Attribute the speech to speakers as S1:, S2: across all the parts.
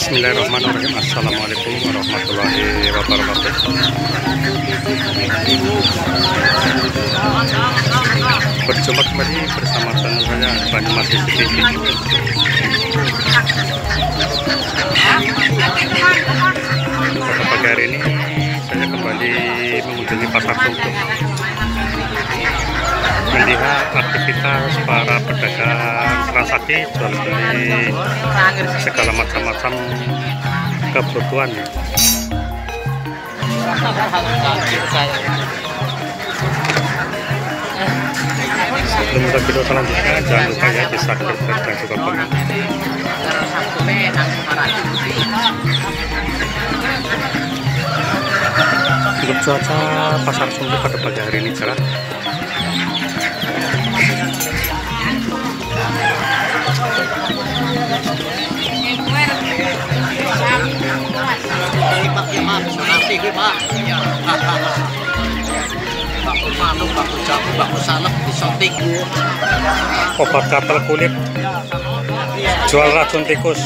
S1: Bismillahirrahmanirrahim. Assalamualaikum warahmatullahi wabarakatuh. Berjumpa kembali bersama channel saya Banyumas TV Pada pagi hari ini saya kembali mengunjungi pasar Sungguh melihat aktivitas para pedagang transaksi jual beli segala macam-macam kebutuhan sebelum ke video selanjutnya jangan lupa ya di subscribe dan juga komen. Untuk cuaca pasar sumbu pada pagi hari ini cerah obat gatal kulit. Jual racun tikus.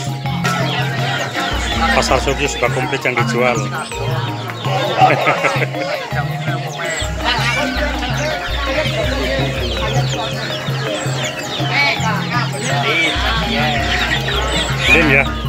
S1: Pasar sugi sudah komplit yang dijual. Lim ya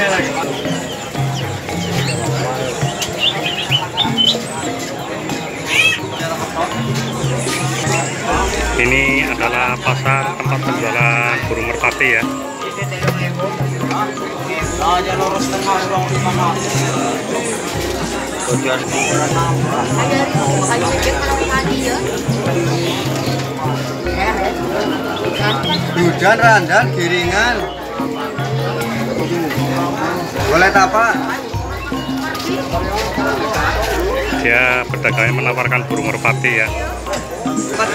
S1: ini adalah pasar tempat penjualan burung merpati ya
S2: Hujan, randan, giringan. Boleh apa?
S1: dia pedagangnya menawarkan burung merpati ya.
S2: Pas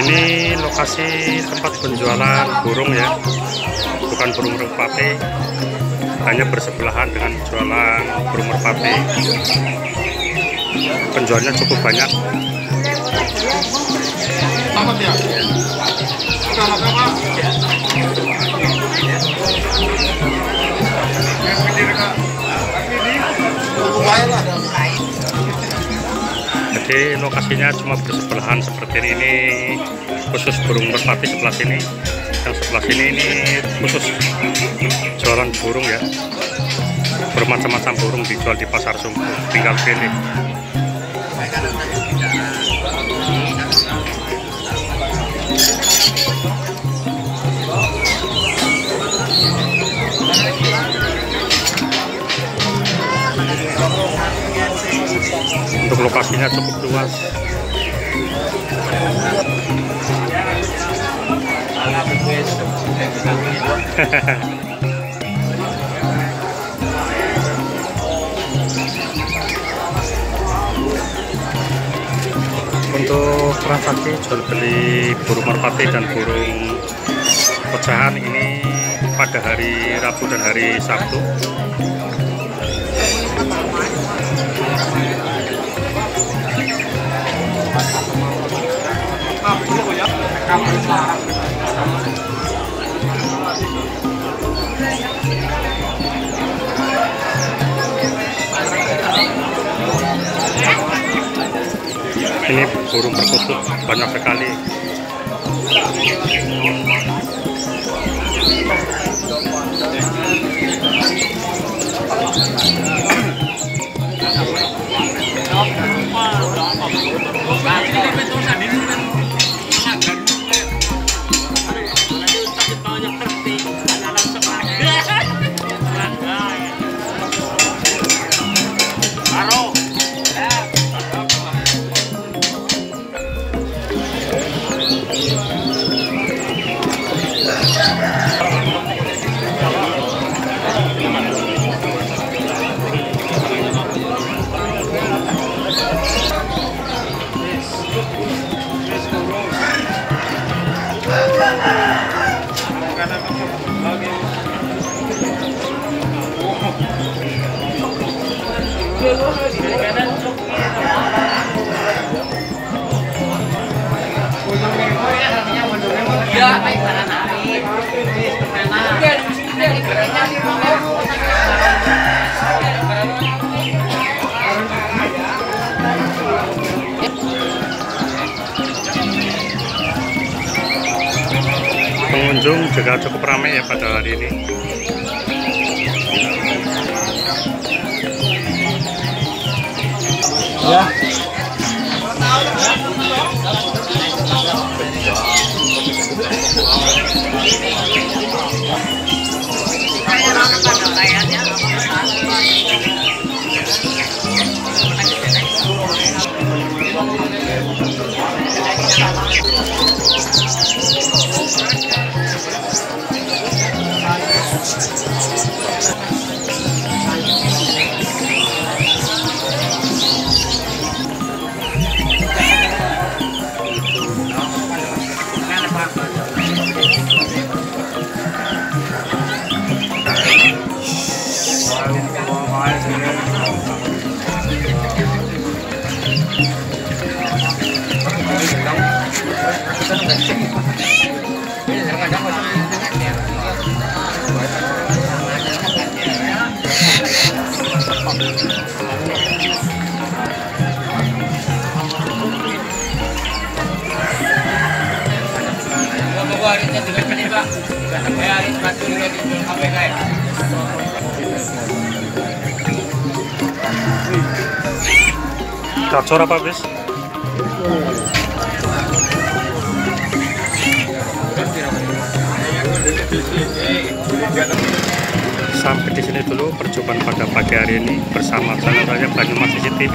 S1: ini lokasi tempat penjualan burung ya. Bukan burung merpati. Hanya bersebelahan dengan jualan burung merpati penjualnya cukup banyak. Jadi lokasinya cuma bersebelahan seperti ini, ini khusus burung merpati sebelah sini. Yang sebelah sini ini khusus jualan burung ya. Bermacam-macam burung dijual di pasar sumbu. Tinggal pilih untuk lokasinya cukup luas untuk transaksi jual beli burung merpati dan burung pecahan ini pada hari Rabu dan hari Sabtu Thank you. Ini burung perkutut banyak sekali juga cukup ramai ya pada hari ini
S2: Ya.
S1: Bawaannya juga ini pak, bayarin batu dulu gacor apa bis? Sampai di sini dulu perjumpaan pada pagi hari ini bersama channel saya Banyumas CCTV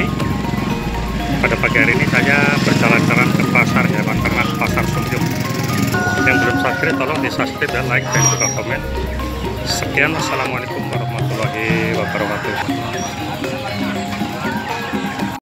S1: pada pagi hari ini saya berjalan-jalan ke pasar hewan ternak pasar Sumjung yang belum subscribe tolong di subscribe dan like dan juga komen. Sekian wassalamualaikum warahmatullahi wabarakatuh